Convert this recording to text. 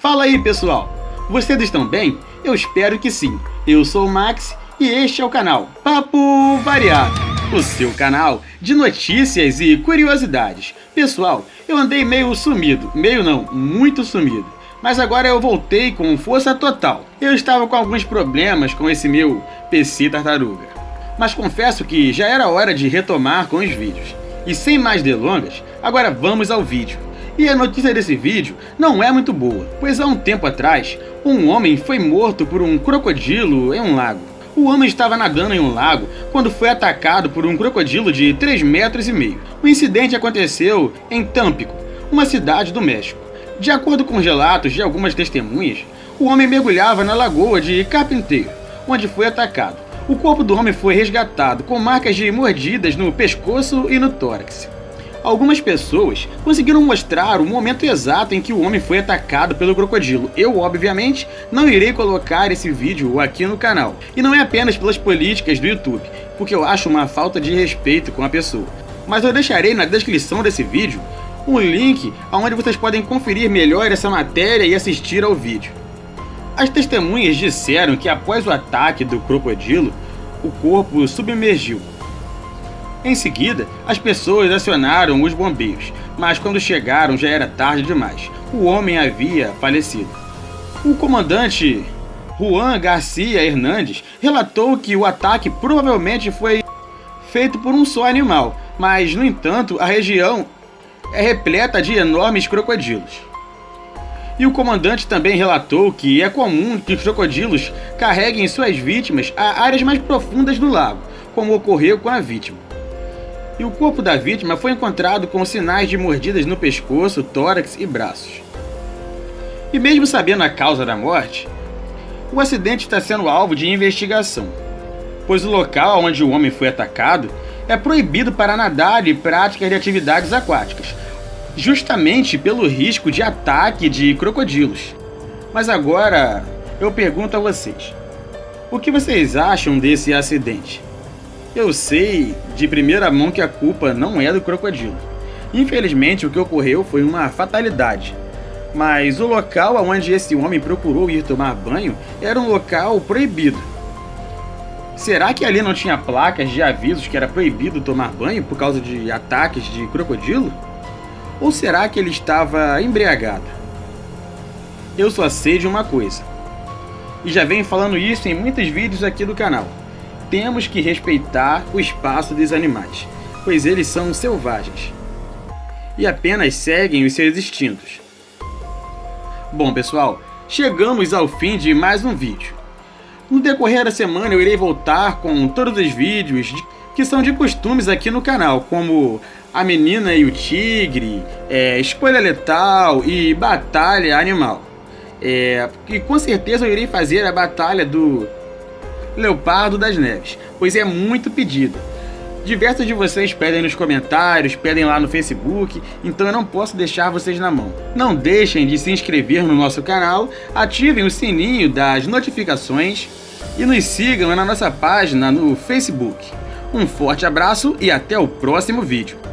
Fala aí pessoal, vocês estão bem? Eu espero que sim. Eu sou o Max e este é o canal Papo Variado, o seu canal de notícias e curiosidades. Pessoal, eu andei meio sumido, meio não, muito sumido. Mas agora eu voltei com força total. Eu estava com alguns problemas com esse meu PC tartaruga. Mas confesso que já era hora de retomar com os vídeos. E sem mais delongas, agora vamos ao vídeo. E a notícia desse vídeo não é muito boa, pois há um tempo atrás, um homem foi morto por um crocodilo em um lago. O homem estava nadando em um lago quando foi atacado por um crocodilo de 3 metros e meio. O incidente aconteceu em Tampico, uma cidade do México. De acordo com os relatos de algumas testemunhas, o homem mergulhava na lagoa de Carpinteiro, onde foi atacado. O corpo do homem foi resgatado com marcas de mordidas no pescoço e no tórax. Algumas pessoas conseguiram mostrar o momento exato em que o homem foi atacado pelo crocodilo. Eu, obviamente, não irei colocar esse vídeo aqui no canal. E não é apenas pelas políticas do YouTube, porque eu acho uma falta de respeito com a pessoa. Mas eu deixarei na descrição desse vídeo um link onde vocês podem conferir melhor essa matéria e assistir ao vídeo. As testemunhas disseram que após o ataque do crocodilo, o corpo submergiu em seguida, as pessoas acionaram os bombeiros, mas quando chegaram já era tarde demais. O homem havia falecido. O comandante Juan Garcia Hernandes relatou que o ataque provavelmente foi feito por um só animal, mas, no entanto, a região é repleta de enormes crocodilos. E o comandante também relatou que é comum que os crocodilos carreguem suas vítimas a áreas mais profundas do lago, como ocorreu com a vítima e o corpo da vítima foi encontrado com sinais de mordidas no pescoço, tórax e braços. E mesmo sabendo a causa da morte, o acidente está sendo alvo de investigação, pois o local onde o homem foi atacado é proibido para nadar e práticas de atividades aquáticas, justamente pelo risco de ataque de crocodilos. Mas agora eu pergunto a vocês: o que vocês acham desse acidente? Eu sei de primeira mão que a culpa não é do crocodilo. Infelizmente, o que ocorreu foi uma fatalidade. Mas o local aonde esse homem procurou ir tomar banho era um local proibido. Será que ali não tinha placas de avisos que era proibido tomar banho por causa de ataques de crocodilo? Ou será que ele estava embriagado? Eu só sei de uma coisa. E já venho falando isso em muitos vídeos aqui do canal temos que respeitar o espaço dos animais, pois eles são selvagens e apenas seguem os seus instintos. Bom, pessoal, chegamos ao fim de mais um vídeo. No decorrer da semana eu irei voltar com todos os vídeos que são de costumes aqui no canal, como A Menina e o Tigre, é, Escolha Letal e Batalha Animal. É, e com certeza eu irei fazer a batalha do Leopardo das Neves, pois é muito pedido. Diversos de vocês pedem nos comentários, pedem lá no Facebook, então eu não posso deixar vocês na mão. Não deixem de se inscrever no nosso canal, ativem o sininho das notificações e nos sigam na nossa página no Facebook. Um forte abraço e até o próximo vídeo.